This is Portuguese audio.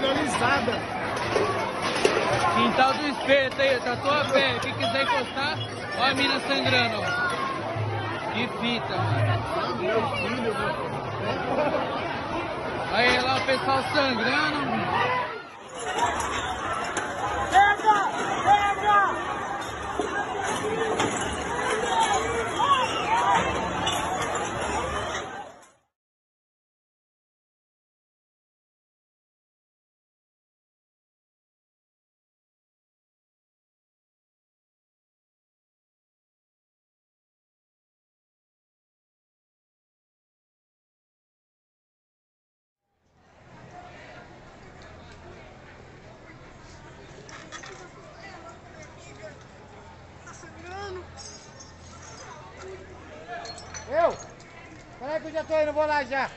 generalizada. Quintal do espeto aí, tá tua pé. Quem quiser encostar, olha a mina sangrando. Que fita, mano. Mano. Aí lá o pessoal sangrando, mano. Eu? Peraí que eu já tô indo, vou lá já.